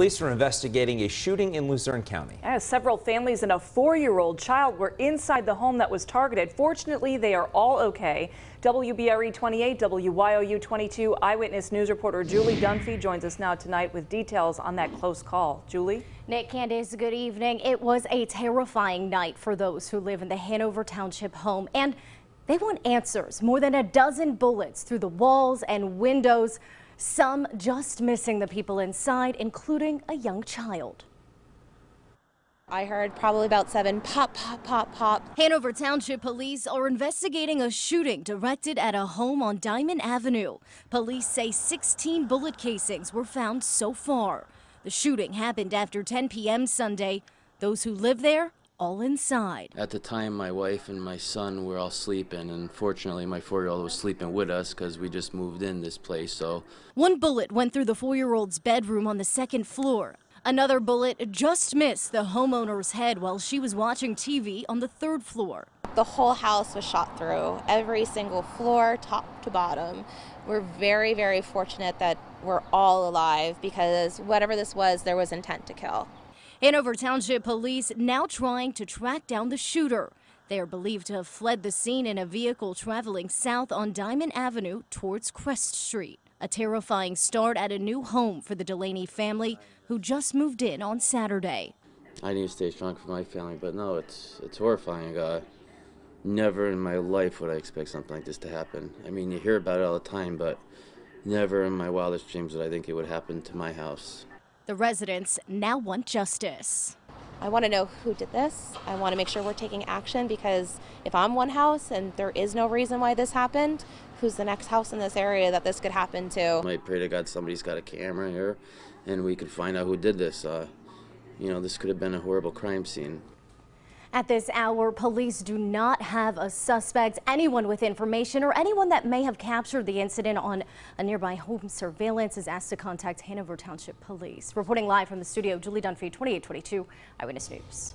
Police are investigating a shooting in Luzerne County. As several families and a four-year-old child were inside the home that was targeted. Fortunately, they are all okay. WBRE 28, WYOU 22 Eyewitness News reporter Julie Dunphy joins us now tonight with details on that close call. Julie? Nick Candace, good evening. It was a terrifying night for those who live in the Hanover Township home, and they want answers. More than a dozen bullets through the walls and windows some just missing the people inside, including a young child. I heard probably about seven pop, pop, pop, pop. Hanover Township Police are investigating a shooting directed at a home on Diamond Avenue. Police say 16 bullet casings were found so far. The shooting happened after 10 p.m. Sunday. Those who live there all inside. At the time, my wife and my son were all sleeping, and fortunately, my four-year-old was sleeping with us because we just moved in this place. So one bullet went through the four-year-old's bedroom on the second floor. Another bullet just missed the homeowner's head while she was watching TV on the third floor. The whole house was shot through, every single floor, top to bottom. We're very, very fortunate that we're all alive because whatever this was, there was intent to kill. Hanover Township Police now trying to track down the shooter. They are believed to have fled the scene in a vehicle traveling south on Diamond Avenue towards Crest Street. A terrifying start at a new home for the Delaney family who just moved in on Saturday. I need to stay strong for my family, but no, it's it's horrifying. Uh, never in my life would I expect something like this to happen. I mean, you hear about it all the time, but never in my wildest dreams would I think it would happen to my house. The residents now want justice. I want to know who did this. I want to make sure we're taking action because if I'm one house and there is no reason why this happened, who's the next house in this area that this could happen to? I pray to God somebody's got a camera here and we could find out who did this. Uh, you know, this could have been a horrible crime scene. At this hour, police do not have a suspect, anyone with information, or anyone that may have captured the incident on a nearby home surveillance is asked to contact Hanover Township Police. Reporting live from the studio, Julie Dunphy, 2822 Eyewitness News.